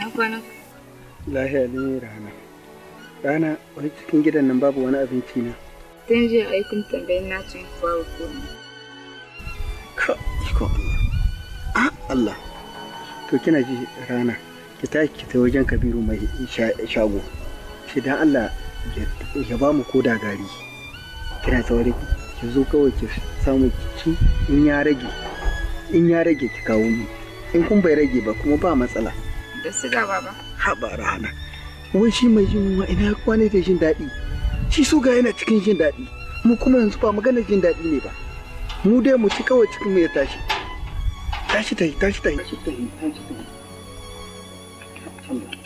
Na kwana. Lahiya ne rana. Rana wai cikin gidan nan babu wani abinci na. Tun jiya ai kun tambayi na cin babu komai. Ka iko Allah. Ah Allah. To kina ji rana. Ki tashi ki ta wajen Kabiru mai shago. Shi dan Allah ya ba mu koda gari. Kina saurari ki zo kawai ki samu ki ci in ya rage. In ya rage ki kawo mu. In kun bai rage ba kuma ba matsala. Da siga baba. Haba rana. Wai shi mai jin wa ina kwana da jin daɗi. Shi su ga yana cikin jin daɗi. Mu kuma yanzu ba magana jin daɗi ne ba. Mu dai mu ci kawai cikin mu ya tashi. Tashi tashi tashi tashi tashi tashi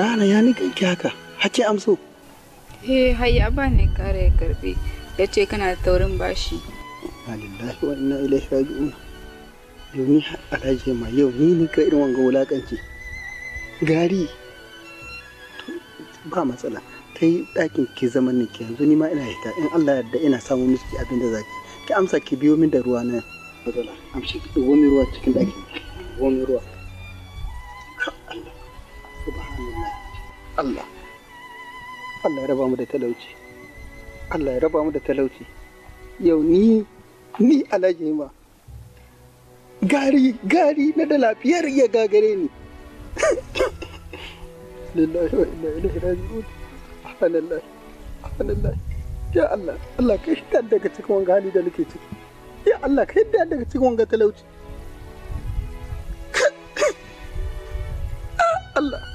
Rana ya ni kanki haka. Hake amso. He hayya ba ne kare ya karɓe. Ya ce kana da taurin bashi. Inna lillahi wa inna ilaihi raji'un. Ni alhaji ma yau ni ni ka irin wanga wulakanci. Gari. Ba matsala. Ta yi ɗakin ki zaman ni ki yanzu ni ma ina hita in Allah yarda ina samu miki abin da zaki. Ki amsa ki biyo min da ruwa na matsala. Amshi ki ɗugo min ruwa cikin ɗakin. Ɗugo min ruwa. Ka Allah. Subhanallah. Allah. Allah ya raba mu da talauci. Allah ya raba mu da talauci. Yau ni ni alhaji ma. Gari gari na da lafiyar ya gagare ni. Lillahi wa inna ilaihi raji'un. Subhanallah. Subhanallah. Ya Allah, Allah ka hidda daga cikin wanga hali da nake ciki. Ya Allah ka hidda daga cikin wanga talauci. Allah.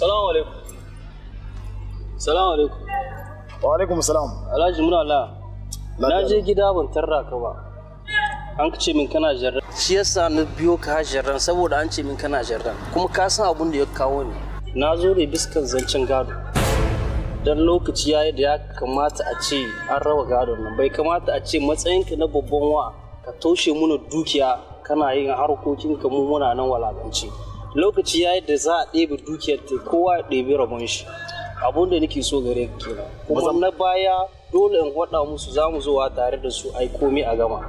Salamu alaikum. Salamu alaikum. Wa alaikum salam. Alhaji muna la. Na je gida ban tarra ka ba. An ce min kana jarran. Shi yasa na biyo ka jarran saboda an ce min kana jarran. Kuma ka san abin da ya kawo ni. Na zo ne biskan zancen gado. Dan lokaci ya yi da ya kamata a ce an raba gadon nan. Bai kamata a ce matsayinka na babban wa ka toshe muna dukiya kana yin harkokinka mu muna nan walakance. Lokaci ya yi da za a ɗebe dukiyar ta kowa ya ɗebi rabon shi. abun da nake so gare ka kenan kuma na baya dole in faɗa musu za mu zowa tare da su ai komai a gama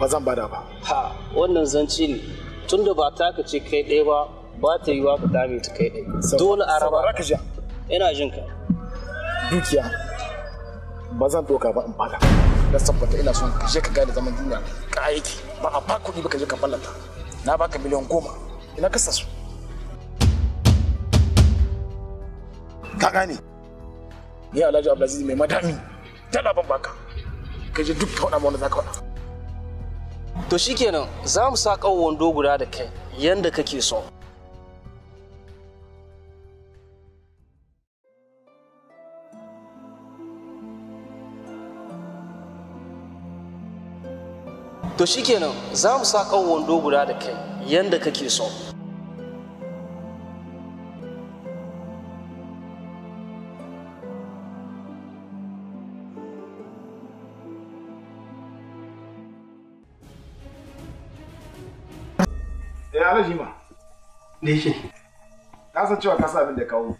Ba zan ba da ba. ha wannan zance ne tunda ba taka ce kai ɗaya ba ba ta yiwa ka dame ta kai ɗaya dole a raba ka ja ina jin ka dukiya ba zan doka ba in ba da. Da saboda ina son ka je ka gane zaman duniya ka aiki ba a ba kuɗi ba ka je ka ballata. Na baka miliyan goma ina kasa su. Ka gane? Ni Alhaji Abdulaziz mai madami. Dala ban baka. Ka je duk ka faɗa ma wanda za ka faɗa. to shikenan za mu sa kan wando guda da kai yanda kake so to shikenan za mu sa kan wando guda da kai yanda kake so Eh Alhaji ma. Da shi. Na san cewa ka sa abin da kawo.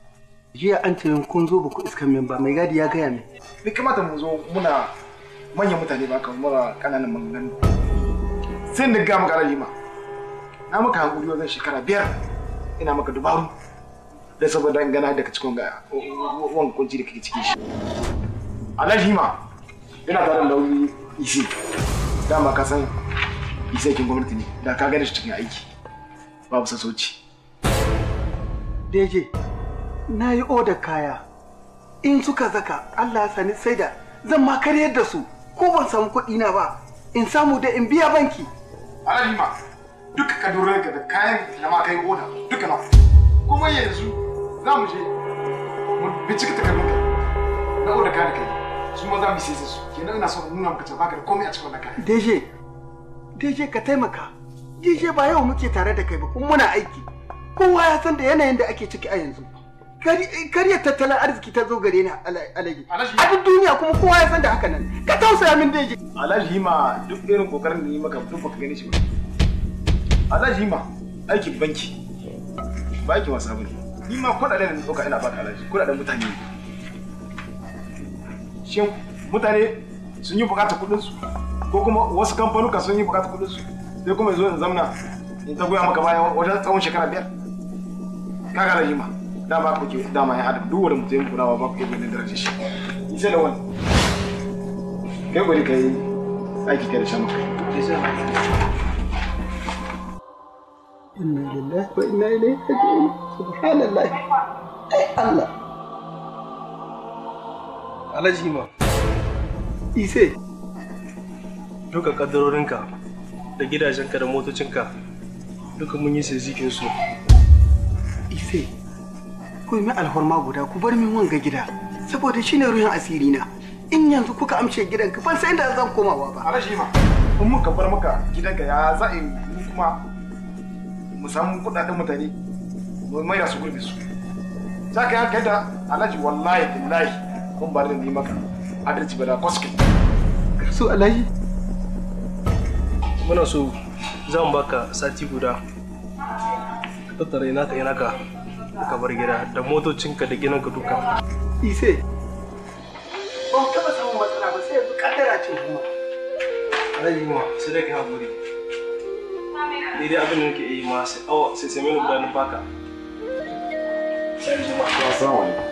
Jiya an kun zo iskan min ba mai gadi ya gaya min. bai kamata mu zo muna manyan mutane ba kamar mura ƙananan maganganu sai ga maka na maka hankuli wajen shekara biyar ina maka dubaru da saboda gana daga cikin wani kunci da kake ciki shi alhaji ma yana tare da wani isi dama ka san isi aikin gwamnati ne da ka gane shi cikin aiki babu sassauci Deje, na yi odar kaya. In suka zaka, Allah ya sani sai da zan ma karyar da su ko ban samu kuɗi na ba. In samu da in biya banki. alhaji ma duka kadurinka da kayan da ma kai oda duka na kuma yanzu za mu je mu bincika takardunka na oda kayan da kai su ma za mu sai su kenan ina son nuna maka cewa baka da komai a cikin wannan kayan Deje, Deje ka taimaka. Deje ba yau muke tare da kai ba kuma muna aiki. Kowa ya san da yanayin da ake ciki a yanzu. Karya tattalin arziki ta zo gare ni alaji. A duk duniya kuma kowa ya san da haka nan. Ka tausaya min Deje. Alhaji Hima duk irin ƙoƙarin da yi maka duk baka gane shi ba. Alhaji Hima aikin banki ba aikin wasa ba ne. Ni ma kuɗaɗen da ɗauka ina baka Alhaji kuɗaɗen mutane ne. Shin mutane sun yi buƙatar kuɗin su ko kuma wasu kamfanuka sun yi buƙatar kuɗin su sai kuma yanzu in zamna in ta goya maka baya wajen tsawon shekara biyar. Kaga Alhaji Hima dama ku ke dama ya adam duk wanda mutum ya kula ba ku ke ganin darajar shi. Ni sai da wani. Kai gwani ka yi aiki kai da shan maka. Inna lillahi wa inna ilaihi raji'un. Subhanallah. Ai Allah. Alhaji ma Ise, duka kaddarorinka da gidajenka da motocinka duka mun yi sai zikin su Ise. Ku yi alhorma guda ku bar min wanga gida saboda shine ruhin asiri na. In yanzu kuka amshe gidanka ban san inda zan komawa ba. Alhaji ma, in muka bar maka gidanka ya za a yi mu kuma mu samu kuɗaɗen mutane mu mai da su gurbi su. Za ka yanka da Alhaji wallahi billahi kun ba da ni maka adalci ba da koskin. Su Alhaji. Muna so za mu baka sati guda ka tattara ina ka ina ka ka bar gida da motocinka da gidanka duka Ise. Ba ku taɓa samun matsala ba sai yanzu kaddara ce kuma. Alhaji ma sai dai ka haƙuri ni dai abin da nake yi ma sai awa sai sai guda na baka sai ji ma Assalamu alaikum.